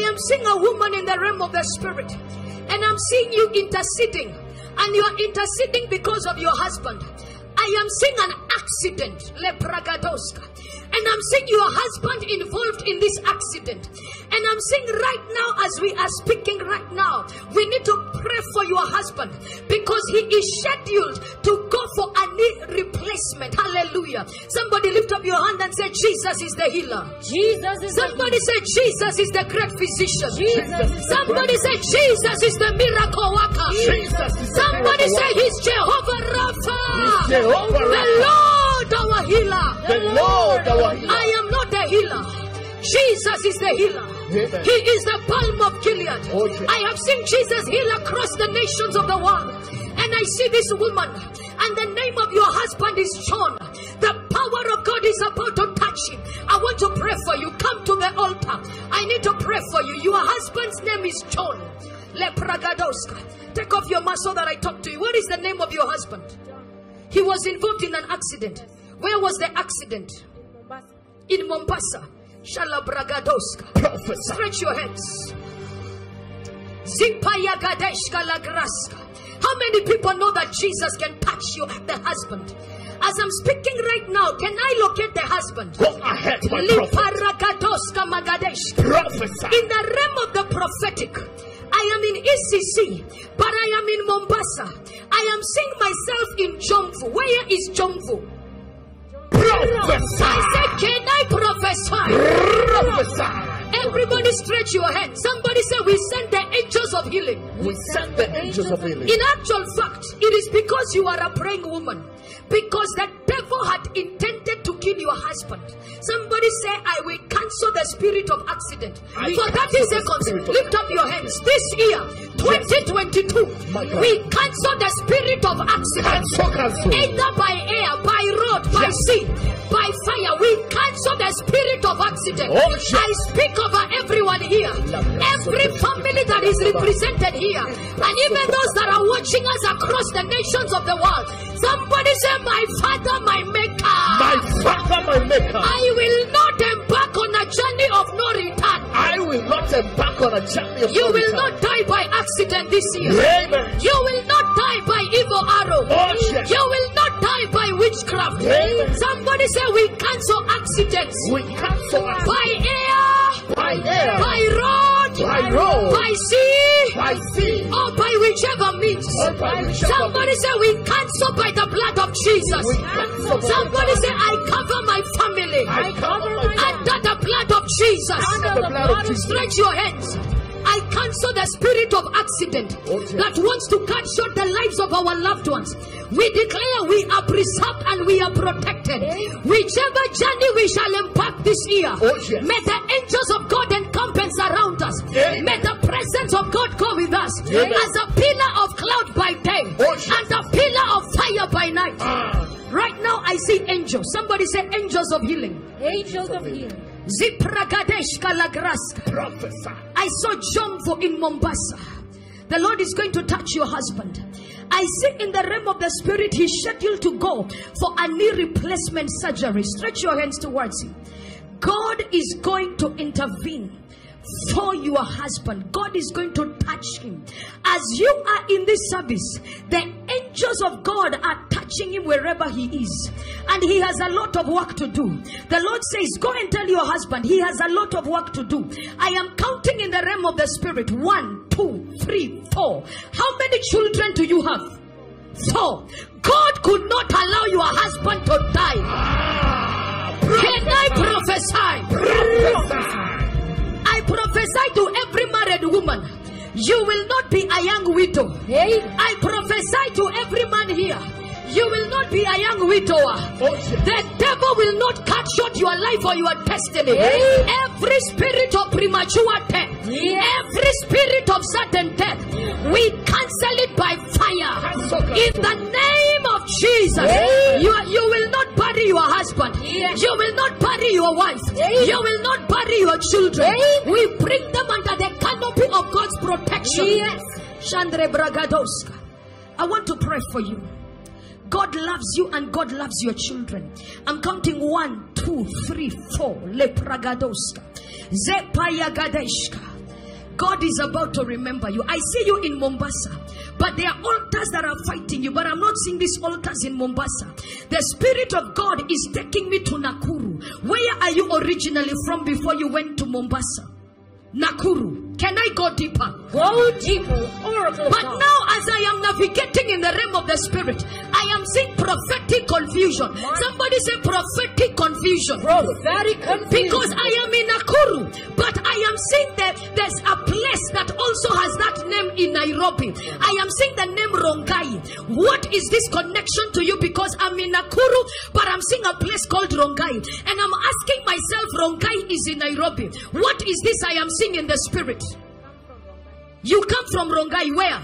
I am seeing a woman in the realm of the spirit, and I'm seeing you interceding, and you are interceding because of your husband. I am seeing an accident, lepragadoska, and I'm seeing your husband involved in this accident. And I'm saying right now, as we are speaking right now, we need to pray for your husband because he is scheduled to go for a knee replacement. Hallelujah. Somebody lift up your hand and say, Jesus is the healer. Jesus is Somebody say, Jesus is the great physician. Jesus Somebody say, Jesus is the miracle worker. Jesus Somebody say. He's Jehovah Rapha. Jehovah The Lord our healer. The Lord our healer. I am not the healer. Jesus is the healer. Amen. He is the balm of Gilead. Oh, okay. I have seen Jesus heal across the nations of the world. And I see this woman, and the name of your husband is John. The power of God is about to touch him. I want to pray for you. Come to the altar. I need to pray for you. Your husband's name is John. Lepragadoska. Take off your mask so that I talk to you. What is the name of your husband? He was involved in an accident. Where was the accident? In Mombasa. Shalabragadoska. Prophesy. Stretch your hands. Zipayagadeska lagraska. How many people know that Jesus can touch you, the husband? As I'm speaking right now, can I locate the husband? Go ahead, my prophet. In the realm of the prophetic, I am in ECC, but I am in Mombasa. I am seeing myself in Jomvu. Where is Jomvu? Prophesy. I said, Can I prophesy? Prophesy. Everybody stretch your hand. Somebody say, We send the angels of healing. We send the angels of healing. In actual fact, it is because you are a praying woman. Because the devil had intended kill your husband. Somebody say, I will cancel the spirit of accident. I For 30 cancel the seconds, lift up your hands. This year, 2022, My we cancel the spirit of accident. Either by air, by road, by Yes. sea, by fire, we cancel the spirit of accident. Oh, yes. I speak over everyone here, every family that is represented here, and even those that are watching us across the nations of the world. Somebody say, My Father, my. My my Maker. I will not embark on a journey of no return. I will not embark on a journey of You no will return. not die by accident this year. Amen. You will not die by evil arrow. Oh, yes. You will not die by witchcraft. Amen. Somebody say we cancel accidents We cancel by air, by air, by road, by road, by sea, by sea, or by whichever Somebody say we cancel by the blood of Jesus. We cancel by the Somebody say I cover my family I cover my under the blood of Jesus. Under the blood of Jesus. Stretch your hands. I cancel the spirit of accident oh, that wants to cut short the lives of our loved ones. We declare we are preserved and we are protected. Whichever journey we shall embark this year, Oh, may the angels of God encamp and surround us. May the presence of God go with us as angels of healing. Angels of healing. Zipragadeshka lagraska. prophesy. I saw Jomvu in Mombasa. The Lord is going to touch your husband. I see in the realm of the spirit, he's scheduled to go for a knee replacement surgery. Stretch your hands towards him. God is going to intervene for your husband. God is going to touch him. As you are in this service, the angels of God are touching him wherever he is. And he has a lot of work to do. The Lord says, Go and tell your husband he has a lot of work to do. I am counting in the realm of the spirit. One, two, three, four. How many children do you have? Four. God could not allow your husband to die. Prophesy to every married woman. You will not be a young widow. Hey. I prophesy to every man here. You will not be a young widower. Oh, yes. The devil will not cut short your life or your destiny. Hey. Every spirit of premature death, every spirit of sudden death, we cancel it by fire. Cancel. In the name of Jesus, Hey. you, you will not bury your husband. You will not bury your wife. You will not bury your children. We bring them under the canopy of God's protection. Yes. Chandre Bragadoska. I want to pray for you. God loves you and God loves your children. I'm counting one, two, three, four. Le Pragadoska. Zepayagadeshka. God is about to remember you. I see you in Mombasa, but there are altars that are fighting you. But I'm not seeing these altars in Mombasa. The Spirit of God is taking me to Nakuru. Where are you originally from before you went to Mombasa? Nakuru. Can I go deeper? Go deeper, oracle But now, as I am navigating in the realm of the spirit, I am seeing prophetic confusion. Somebody say prophetic confusion. Prophetic confusion. Because I am in Nakuru, but I am seeing that there's a place that also has that name in Nairobi. I am seeing the name Rongai. What is this connection to you? Because I'm in Nakuru, but I'm seeing a place called Rongai. And I'm asking myself, Rongai is in Nairobi. What is this I am seeing in the spirit? You come from Rongai, where?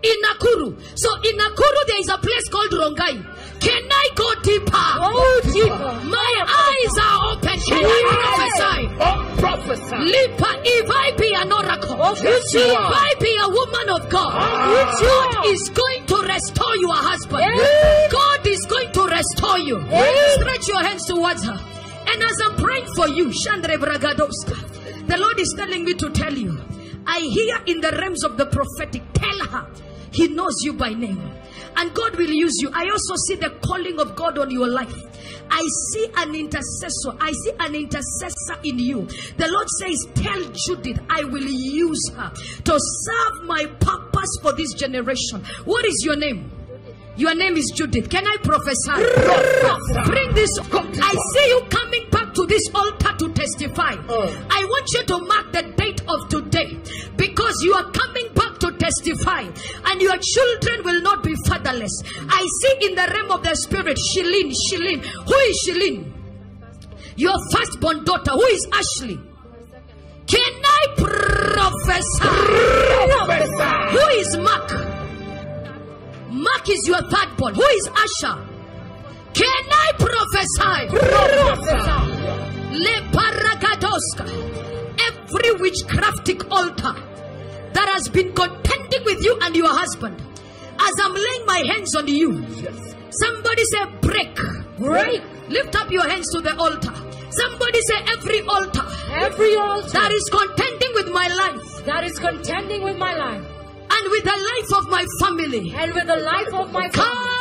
In Nakuru. So in Nakuru, there is a place called Rongai. Can I go deeper? Go deeper. My oh, eyes are open. Can I prophesy? Oh, prophesy. Lipa, if I be an oracle, oh, Yes, you if. I be a woman of God, ah. Yes, God is going to restore your husband. Yes. God is going to restore you. Yes. Stretch your hands towards her. And as I'm praying for you, Chandre Bragadoska, the Lord is telling me to tell you, I hear in the realms of the prophetic, tell her, He knows you by name. And God will use you. I also see the calling of God on your life. I see an intercessor. I see an intercessor in you. The Lord says, Tell Judith, I will use her to serve my purpose for this generation. What is your name? Your name is Judith. Can I prophesy? Bring this. I see you coming back to this altar to testify. I want you to mark the of today because you are coming back to testify, and your children will not be fatherless. I see in the realm of the spirit, Shilin, Shilin. Who is Shilin? Your firstborn daughter. Who is Ashley? Can I prophesy? Who is Mark? Mark is your third born. Who is Asher? Can I prophesy? Le paragadoska. Every witchcraftic altar that has been contending with you and your husband. As I'm laying my hands on you, somebody say break. Break. Lift up your hands to the altar. Somebody say every altar Every altar that is contending with my life that is contending with my life and with the life of my family. and with the life of my family.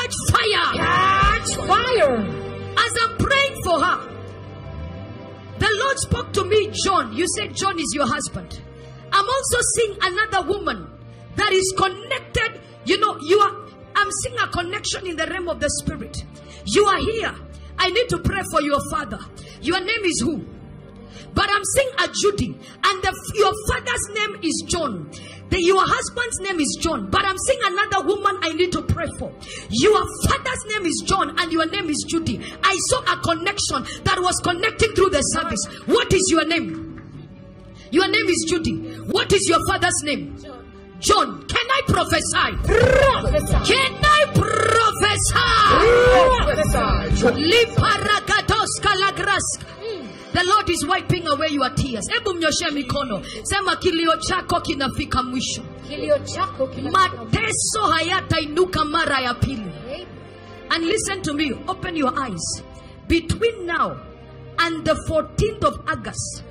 Catch fire. Catch fire. As I'm praying for her, the Lord spoke to me, John. You said John is your husband. I'm also seeing another woman that is connected. You know, you are. I'm seeing a connection in the realm of the spirit. You are here. I need to pray for your father. Your name is who? But I'm seeing a Judy, and the, your father's name is John. The, your husband's name is John, but I'm seeing another woman I need to pray for. Your father's name is John, and your name is Judy. I saw a connection that was connecting through the service. What is your name? Your name is Judy. What is your father's name? John. Can I prophesy? Prophesy. Can I prophesy? Prophesy. Liparagados kalagraska. Hmm. The Lord is wiping away your tears. Hebu mnyoshe mikono. Sema kilio chako kinafika mwisho. Kilio chako kina- Mateso hayatainuka mara ya pili. And listen to me. Open your eyes. Between now and the 14th of August,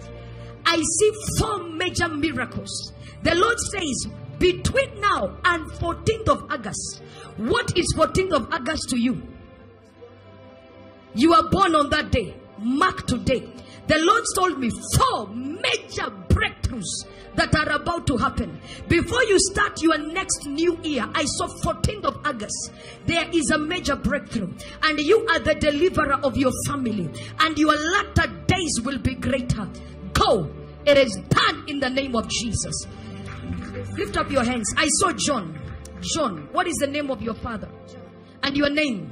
I see four major miracles. The Lord says, between now and 14th of August, what is 14th of August to you? You are born on that day. Mark today. The Lord told me four major breakthroughs that are about to happen. Before you start your next new year, I saw 14th of August. There is a major breakthrough, and you are the deliverer of your family, and your latter days will be greater. Go. It is done in the name of Jesus. Lift up your hands. I saw John. John, what is the name of your father? And your name?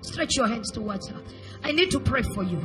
Stretch your hands towards her. I need to pray for you.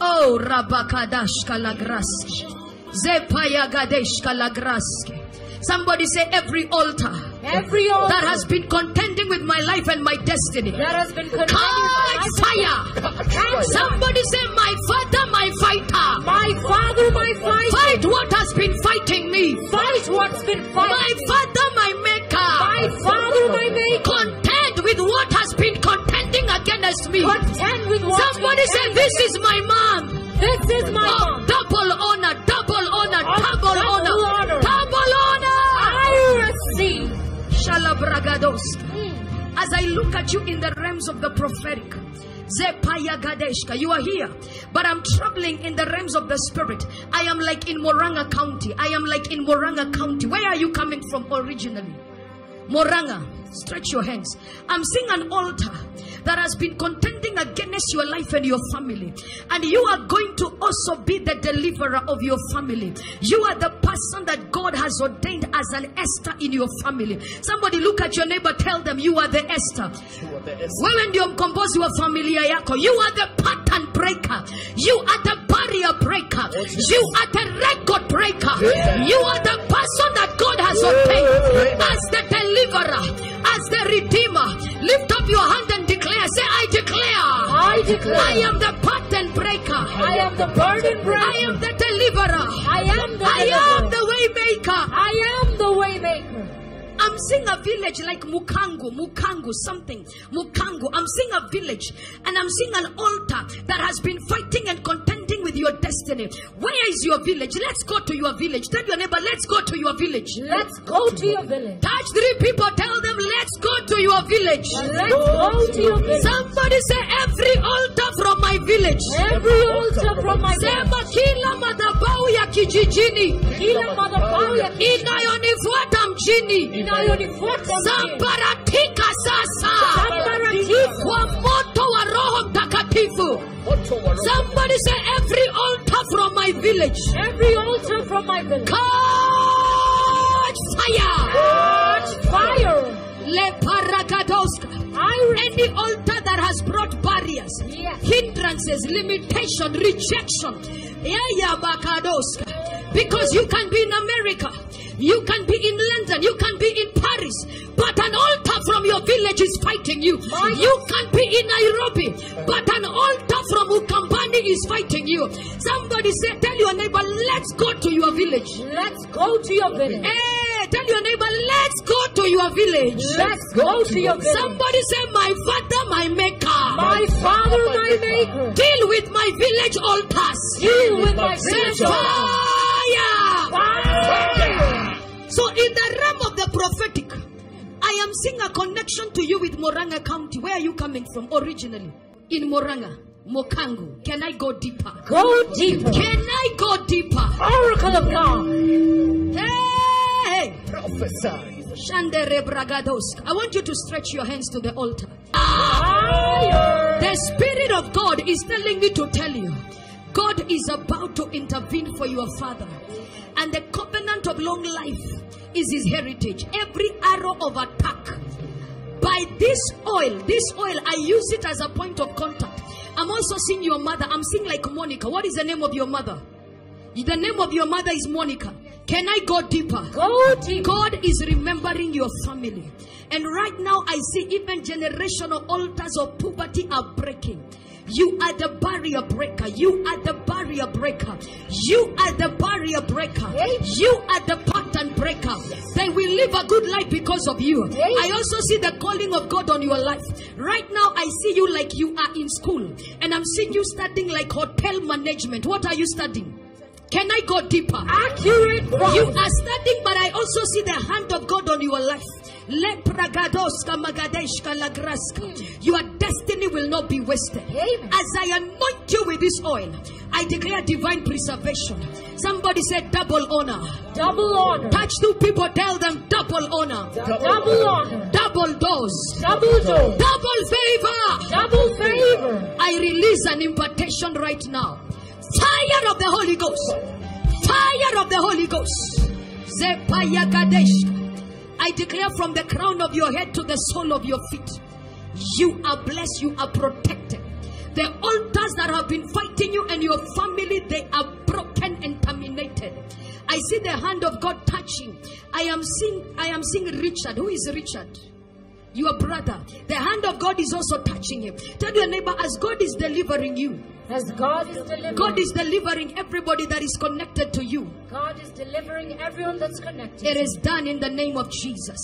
Oh, Rabakadash Kalagraski. Zepaya Gadesh Kalagraski. Somebody say every altar Every altar that has been contending with my life and my destiny. that has been Catch connected fire! Somebody say, My father, my fighter. My father, my fight. Fight what has been fighting me. Fight what's been fighting. My father, my maker. My father, my maker. Contend with what has been contending against me. Contend what Somebody said, This is my mom. This is my oh, mom. Double honor, double honor, oh, double, owner, honor, double honor. I receive. Shalabragados. Hmm. As I look at you in the realms of the prophetic. You are here, but I'm traveling in the realms of the spirit. I am like in Murang'a County. I am like in Murang'a County. Where are you coming from originally? Murang'a, stretch your hands. I'm seeing an altar that has been contending against your life and your family. And you are going to also be the deliverer of your family. You are the person that God has ordained as an Esther in your family. Somebody look at your neighbor, tell them you are the Esther. Wewe ndio mkombozi wa familia yako. You are the pattern breaker. You are the barrier breaker. You are the record breaker. You are the person that God has ordained as the deliverer, as the redeemer. Declare. I am the pattern breaker. I am the burden breaker. I am the deliverer. I am the I am the way maker. I am the way maker. I'm seeing a village like Mukangu, Mukangu, something, Mukangu. I'm seeing a village and I'm seeing an altar that has been fighting and contending with your destiny. Where is your village? Let's go to your village. Tell your neighbor, let's go to your village. Let's go to your village. Touch three people, tell them, let's go to your village. Let's go to your village. Somebody say, every altar from my village. Every altar from my village. Sema kila madhabahu ya kijijini Kila madhabahu ya inayonifuata mjini inayonifuata mjini. sambaratika sasa Sambaratika. kwa moto wa roho mtakatifu somebody say village Every altar from my village. catch fire Catch fire. leparagadoska I any altar that has brought barriers Yes. hindrances limitation rejection because you can be in america you can be in london you can be in paris but an altar from your village is fighting you you can be in nairobi but an altar is fighting you. Somebody say tell your neighbor let's go to your village. Let's go to your village. hey tell your neighbor let's go to your village. Let's go to your village. somebody say my father my maker. My father, my maker. deal with my village altars. Deal with my village fire. Fire. so in the realm of the prophetic I am seeing a connection to you with Murang'a County. Where are you coming from originally? In Murang'a Mokangu can I go deeper Go deeper. can I go deeper Oracle of God. hey Prophesy. Shandere Bragadosk I want you to stretch your hands to the altar Fire. The Spirit of God is telling me to tell you God is about to intervene for your father. And the covenant of long life is his heritage. Every arrow of attack by this oil, this oil, I use it as a point of contact. I'm also seeing your mother. I'm seeing like Monica. What is the name of your mother? The name of your mother is Monica. Can I go deeper? Go deeper. God is remembering your family. And right now, I see even generational altars of poverty are breaking. You are the barrier breaker. You are the barrier breaker. You are the barrier breaker. You are the pattern breaker. They will live a good life because of you. I also see the calling of God on your life. Right now, I see you like you are in school. And I'm seeing you studying like hotel management. What are you studying? Can I go deeper? Accurate You are studying, but I also see the hand of God on your life. Lepragadoska magadeshka lagraska. Your destiny will not be wasted. Amen. As I anoint you with this oil, I declare divine preservation. Somebody said double honor. Double honor. Touch two people, tell them double honor, Double honor. double doors, Double door. double favor. Double favor. I release an impartation right now. Fire of the Holy Ghost. Fire of the Holy Ghost. Zepaya Gadesh. I declare from the crown of your head to the sole of your feet. You are blessed, you are protected. The altars that have been fighting you and your family, they are broken and terminated. I see the hand of God touching. I am seeing, I am seeing Richard. Who is Richard? Your brother. The hand of God is also touching him. Tell your neighbor, as God is delivering you, As God is delivering. God is delivering everybody that is connected to you. God is delivering everyone that's connected. It is done in the name of Jesus.